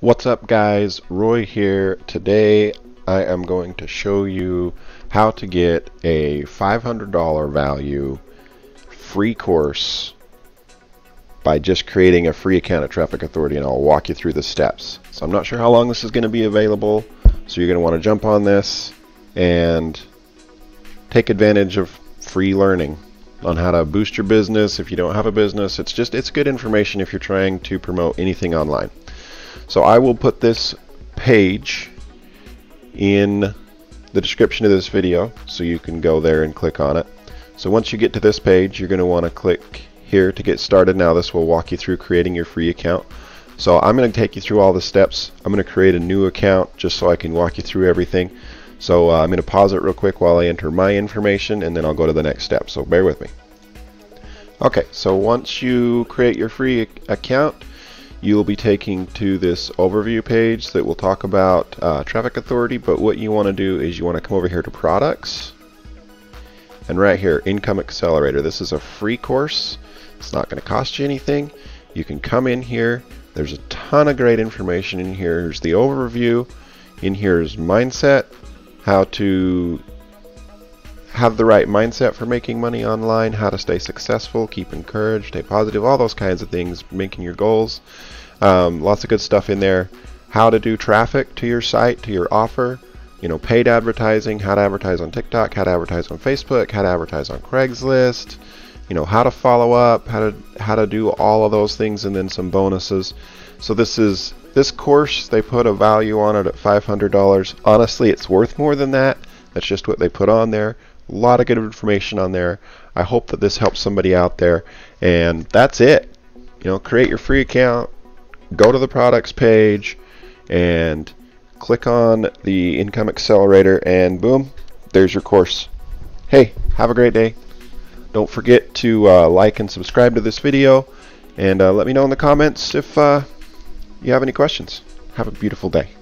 What's up guys, Roy here. Today I am going to show you how to get a $500 value free course by just creating a free account at Traffic Authority and I'll walk you through the steps. So I'm not sure how long this is going to be available so you're going to want to jump on this and take advantage of free learning on how to boost your business if you don't have a business. It's just it's good information if you're trying to promote anything online. So I will put this page in the description of this video so you can go there and click on it. So once you get to this page you're going to want to click here to get started. Now this will walk you through creating your free account. So I'm going to take you through all the steps. I'm going to create a new account just so I can walk you through everything. So uh, I'm going to pause it real quick while I enter my information and then I'll go to the next step. So bear with me. Okay, so once you create your free account, you will be taking to this overview page that will talk about uh, Traffic Authority, but what you want to do is you want to come over here to Products, and right here, Income Accelerator. This is a free course. It's not going to cost you anything. You can come in here. There's a ton of great information in here. Here's the overview. In here is mindset, how to have the right mindset for making money online, how to stay successful, keep encouraged, stay positive, all those kinds of things, making your goals. Um, lots of good stuff in there. How to do traffic to your site, to your offer. You know, paid advertising, how to advertise on TikTok, how to advertise on Facebook, how to advertise on Craigslist. You know, how to follow up, how to how to do all of those things, and then some bonuses. So this is this course. They put a value on it at $500. Honestly, it's worth more than that. That's just what they put on there. A lot of good information on there. I hope that this helps somebody out there. And that's it. You know, create your free account, go to the products page, and click on the Income Accelerator, and boom, there's your course. Hey, have a great day. Don't forget to uh, like and subscribe to this video, and uh, let me know in the comments if uh, you have any questions. Have a beautiful day.